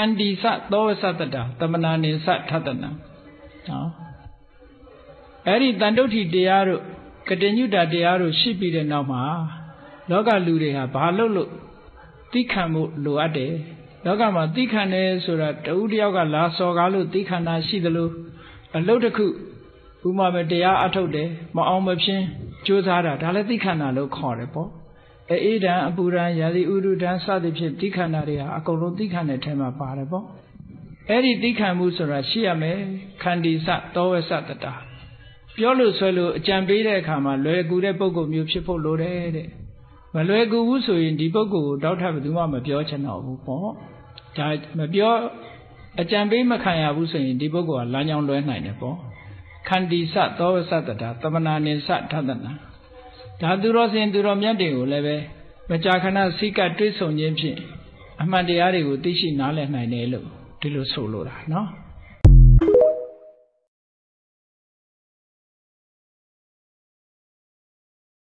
န္တီစသောဝသတ္တတမနာနိစထတနာနော်အဲ့ဒီတန်တုဋ္ဌိတရားတို့ကတိညုတာတရားတို့ရှိပြီးတဲ့နောက်မှာလောကလူတွေဟာဘာလို့လို့သိခံမှုလိုအပ်တယ်လောကမှာသိခံတယ်ဆိုတာတဦးတယောက်ကလာစော်ကားလို့သိခံတာရှိသလိုအလုတ်တစ်ခုဥမာပဲတရားအထုတ်တယ်မအောင်မဖြင်းကြိုးစားတာဒါလည်းသိခံတာလို့ခေါ်တယ်ပေါ့ အေးဒံအပူဒံယာတိဥဒုဒံစသည်ဖြင့်သိခံတာတွေဟာအကုန်လုံးသိခံတဲ့ထဲမှာပါတယ်ပေါ့အဲ့ဒီသိခံမှုဆိုတာရှိရမယ်ခန္တီစသောဝဆတတာပြောလို့ဆွဲလို့အကြံပေးတဲ့အခါမှာလွယ်ကူတဲ့ပုံကုမျိုးဖြစ်ဖို့လိုတယ်တဲ့မလွယ်ကူဘူးဆိုရင်ဒီပုံကုကိုတောက်ထပ်ဘယ်သူမှမပြောချင်တော့ဘူးပေါ့ဒါမပြောအကြံပေးမခံရဘူးဆိုရင်ဒီပုဂ္ဂိုလ်ကလမ်းကြောင်းလွဲနိုင်တယ်ပေါ့ခန္တီစသောဝဆတတာတမနာနိစထသနာ ဒါသူတော်စင်သူတော်မြတ်တွေကိုလည်းပဲမကြာခဏစိတ်ကတွေးဆုံခြင်းဖြင့်အမှန်တရားတွေကိုသိရှိနားလည်နိုင်တယ်လို့ဒီလိုဆိုလိုတာနော်